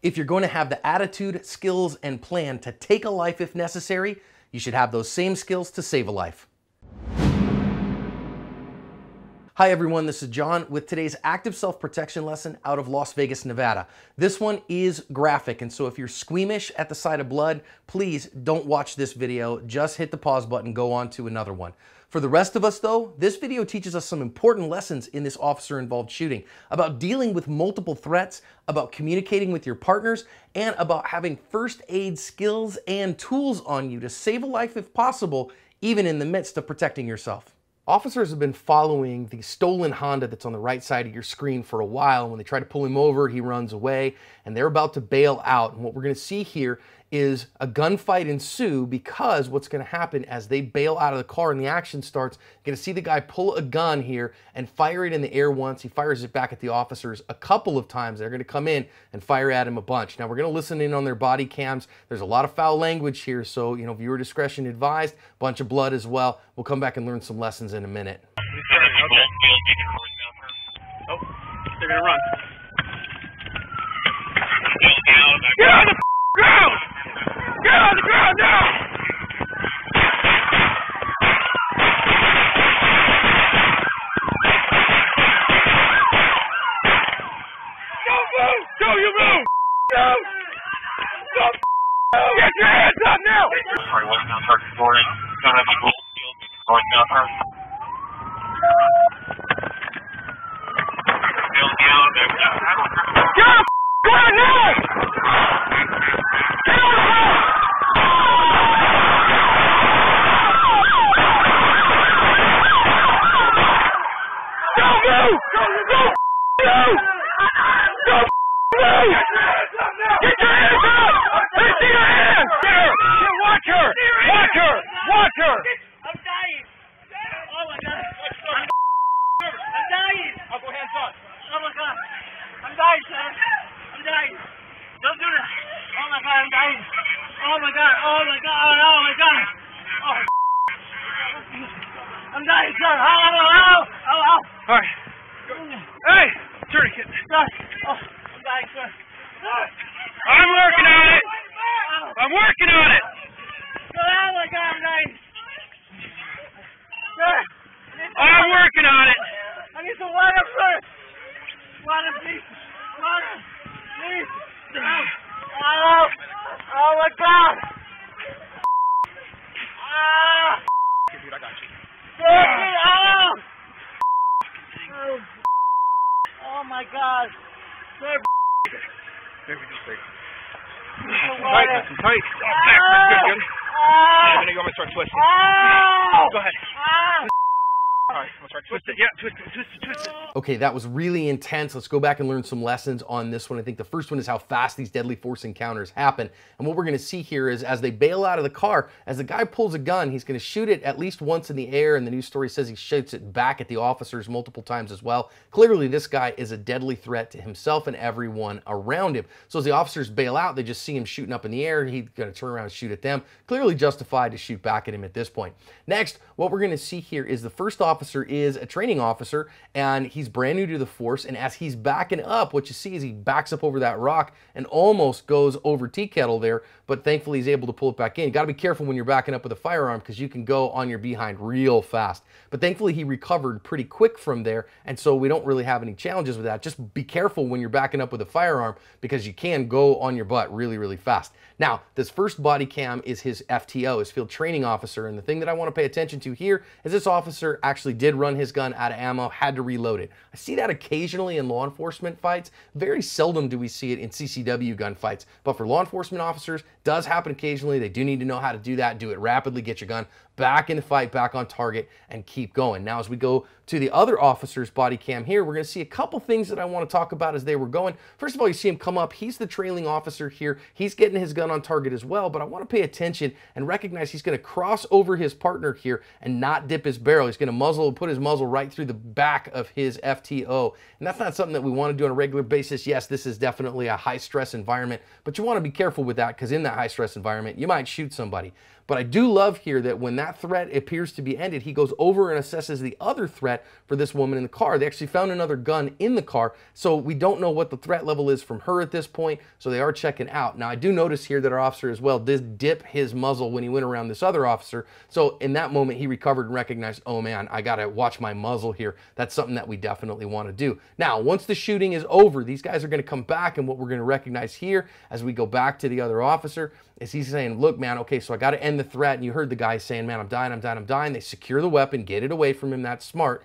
If you're going to have the attitude, skills, and plan to take a life if necessary, you should have those same skills to save a life. Hi everyone, this is John with today's active self-protection lesson out of Las Vegas, Nevada. This one is graphic, and so if you're squeamish at the sight of blood, please don't watch this video. Just hit the pause button, go on to another one. For the rest of us though, this video teaches us some important lessons in this officer-involved shooting about dealing with multiple threats, about communicating with your partners, and about having first aid skills and tools on you to save a life if possible, even in the midst of protecting yourself. Officers have been following the stolen Honda that's on the right side of your screen for a while. When they try to pull him over, he runs away and they're about to bail out. And what we're gonna see here is a gunfight ensue because what's going to happen as they bail out of the car and the action starts, you're going to see the guy pull a gun here and fire it in the air once. He fires it back at the officers a couple of times. They're going to come in and fire at him a bunch. Now we're going to listen in on their body cams. There's a lot of foul language here, so you know viewer discretion advised. Bunch of blood as well. We'll come back and learn some lessons in a minute. Oh, they're gonna run. Get on the ground! Get on the ground now! Don't move! Don't you move! Don't move! Get your hands up now! Sorry, what's now start recording? Don't have people going down. Still down there the ground now! Get on the ground! Don't move! Don't move! Don't move! Get your hands up! Let me see your hands! There! Here, watch her! Watch her! Watch her! I'm dying. Oh my god. I'm, I'm dying. I'll go hands up. Oh my god. I'm dying, sir. I'm dying. Don't do that. Oh my god, I'm dying. Oh my god. Oh my god. Oh my god. Oh. I'm dying, sir. Oh, oh, oh, oh, oh. All right. Hey, tourniquet. Oh, I'm. I'm working on it. I'm working on it. oh I'm dying. Sir. I need some water. working on it. I need some water, sir. Water, please. Water, please. Oh, oh my God. Ah. Dude, I got you. Oh. Oh my God. Sir, There we go. There. some Tight, nice and tight. Oh, back. Good, good. Ah. Yeah, then you want me to start twisting. Ah! Go ahead. Ah! All right, I'm gonna start. Yeah, twist it, twist it, twist it. Okay, that was really intense. Let's go back and learn some lessons on this one. I think the first one is how fast these deadly force encounters happen. And what we're going to see here is as they bail out of the car, as the guy pulls a gun, he's going to shoot it at least once in the air. And the news story says he shoots it back at the officers multiple times as well. Clearly, this guy is a deadly threat to himself and everyone around him. So as the officers bail out, they just see him shooting up in the air. He's going to turn around and shoot at them. Clearly justified to shoot back at him at this point. Next, what we're going to see here is the first officer is a training officer and he's brand new to the force. And as he's backing up, what you see is he backs up over that rock and almost goes over tea kettle there. But thankfully, he's able to pull it back in. You got to be careful when you're backing up with a firearm because you can go on your behind real fast. But thankfully, he recovered pretty quick from there. And so we don't really have any challenges with that. Just be careful when you're backing up with a firearm because you can go on your butt really, really fast. Now, this first body cam is his FTO, his field training officer. And the thing that I want to pay attention to here is this officer actually did run his gun out of ammo, had to reload it. I see that occasionally in law enforcement fights. Very seldom do we see it in CCW gunfights. But for law enforcement officers, does happen occasionally. They do need to know how to do that, do it rapidly, get your gun back in the fight, back on target, and keep going. Now, as we go to the other officer's body cam here, we're going to see a couple things that I want to talk about as they were going. First of all, you see him come up. He's the trailing officer here. He's getting his gun on target as well, but I want to pay attention and recognize he's going to cross over his partner here and not dip his barrel. He's going to muzzle, put his muzzle right through the back of his FTO. And that's not something that we want to do on a regular basis. Yes, this is definitely a high stress environment, but you want to be careful with that because in that high stress environment, you might shoot somebody. But I do love here that when that threat appears to be ended, he goes over and assesses the other threat for this woman in the car. They actually found another gun in the car, so we don't know what the threat level is from her at this point, so they are checking out. Now, I do notice here that our officer as well did dip his muzzle when he went around this other officer, so in that moment, he recovered and recognized, oh man, I gotta watch my muzzle here. That's something that we definitely wanna do. Now, once the shooting is over, these guys are gonna come back, and what we're gonna recognize here as we go back to the other officer is he's saying, look, man, okay, so I gotta end the threat, and you heard the guy saying, man, I'm dying, I'm dying, I'm dying. They secure the weapon, get it away from him, that's smart.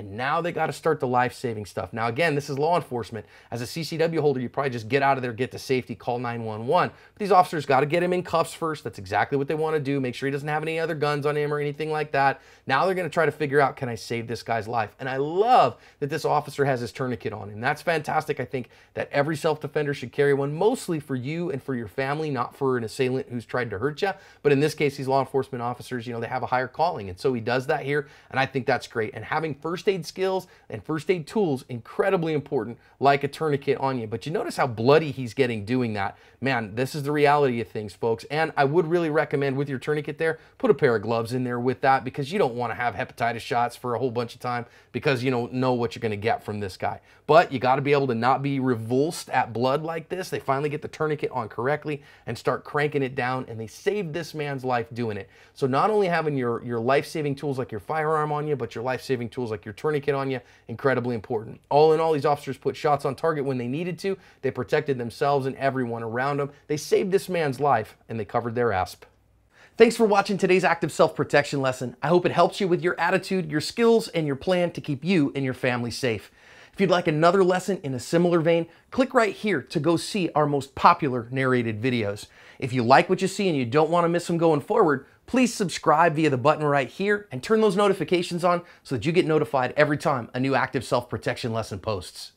And now they got to start the life saving stuff. Now, again, this is law enforcement. As a CCW holder, you probably just get out of there, get to safety, call 911. But these officers got to get him in cuffs first. That's exactly what they want to do. Make sure he doesn't have any other guns on him or anything like that. Now they're going to try to figure out can I save this guy's life? And I love that this officer has his tourniquet on him. That's fantastic. I think that every self defender should carry one, mostly for you and for your family, not for an assailant who's tried to hurt you. But in this case, these law enforcement officers, you know, they have a higher calling. And so he does that here. And I think that's great. And having first aid skills and first aid tools, incredibly important, like a tourniquet on you. But you notice how bloody he's getting doing that. Man, this is the reality of things, folks. And I would really recommend with your tourniquet there, put a pair of gloves in there with that because you don't want to have hepatitis shots for a whole bunch of time because you don't know what you're going to get from this guy. But you got to be able to not be revulsed at blood like this. They finally get the tourniquet on correctly and start cranking it down, and they saved this man's life doing it. So not only having your, your life-saving tools like your firearm on you, but your life-saving tools like your tourniquet on you, incredibly important. All in all, these officers put shots on target when they needed to. They protected themselves and everyone around them. They saved this man's life, and they covered their asp. Thanks for watching today's active self-protection lesson. I hope it helps you with your attitude, your skills, and your plan to keep you and your family safe. If you'd like another lesson in a similar vein, click right here to go see our most popular narrated videos. If you like what you see and you don't want to miss them going forward, please subscribe via the button right here and turn those notifications on so that you get notified every time a new active self-protection lesson posts.